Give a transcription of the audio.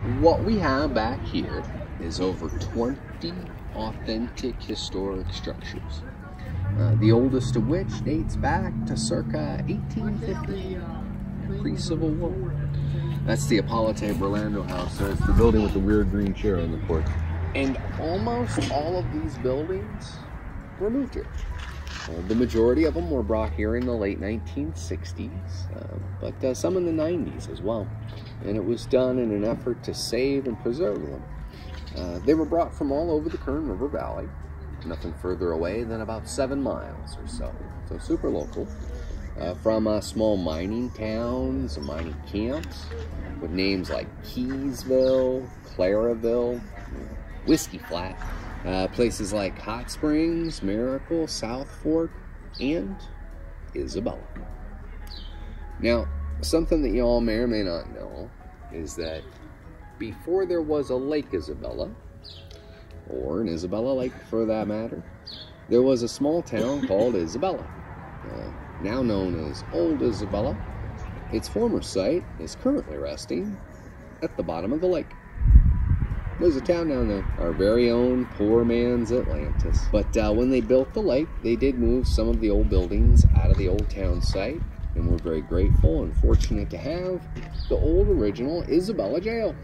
What we have back here is over 20 authentic historic structures. Uh, the oldest of which dates back to circa 1850, pre-Civil War. That's the Apolite Burlando House. So it's the building with the weird green chair on the porch. And almost all of these buildings were moved here. Uh, the majority of them were brought here in the late 1960s, uh, but uh, some in the 90s as well. And it was done in an effort to save and preserve them. Uh, they were brought from all over the Kern River Valley, nothing further away than about seven miles or so, so super local. Uh, from uh, small mining towns and mining camps with names like Keysville, Claraville, Whiskey Flat, uh, places like Hot Springs, Miracle, South Fork, and Isabella. Now, something that you all may or may not know is that before there was a Lake Isabella, or an Isabella Lake for that matter, there was a small town called Isabella, uh, now known as Old Isabella. Its former site is currently resting at the bottom of the lake. There's a town down there, our very own poor man's Atlantis. But uh, when they built the lake, they did move some of the old buildings out of the old town site, and we're very grateful and fortunate to have the old original Isabella Jail